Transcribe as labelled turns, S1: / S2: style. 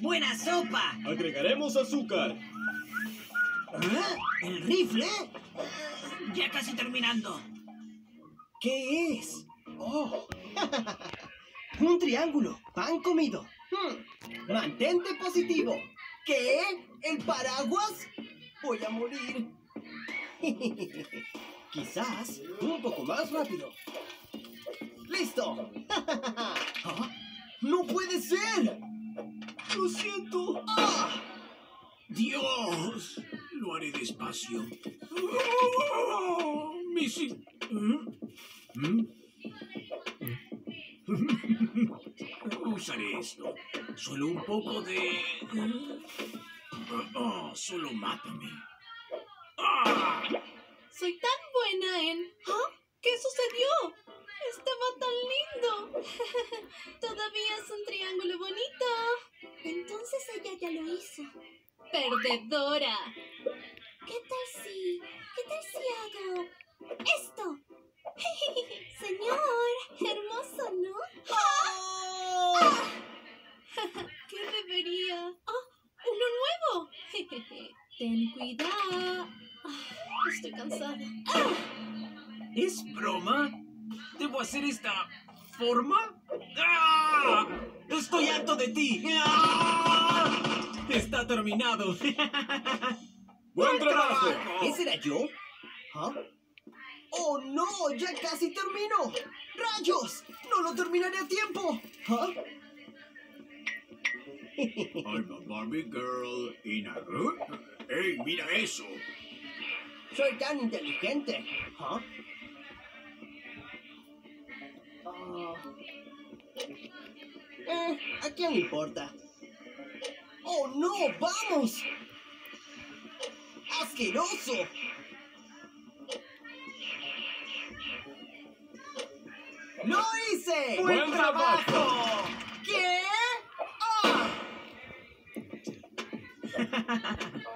S1: ¡Buena sopa!
S2: Agregaremos azúcar.
S1: ¿Ah? ¿El rifle? Ya casi terminando.
S3: ¿Qué es? Oh, un triángulo, pan comido. Hmm, Mantente positivo. ¿Qué? ¿El paraguas? Voy a morir. Quizás un poco más rápido. ¡Listo! ¿Ah? ¡No puede ser! ¡Lo siento!
S4: ¡Dios! Lo haré despacio. Mi si- ¿Mm? ¿Mm? Usaré esto. Solo un poco de... Oh, solo mátame.
S5: Soy tan buena en... ¿Ah? ¿Qué sucedió? Estaba tan lindo. Todavía es un triángulo bonito.
S6: Entonces ella ya lo hizo.
S5: Perdedora.
S6: ¿Qué tal si... ¿Qué tal si hago... esto? Señor, hermoso, ¿no?
S5: ¿Qué debería? ¡Ah! ¡Uno nuevo! Ten cuidado. Ah, Estoy cansada.
S4: ¿Es broma? ¿Debo hacer esta forma? ¡Ah! ¡Estoy harto de ti! Está terminado.
S2: ¡Buen trabajo!
S3: ¿Ese era yo? ¿Ah? ¡Oh no! ¡Ya casi termino! ¡Rayos! ¡No lo terminaré a tiempo! ¿Ah?
S4: I'm a Barbie girl in a... ¡Ey, mira eso!
S3: Soy tan inteligente. ¿Ah? Ah. Eh, ¿a quién le importa? ¡Oh no! ¡Vamos! ¡Asqueroso! ¡Lo hice!
S2: ¡Buen trabajo!
S3: ¿Qué? ¡Ah!